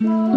Bye.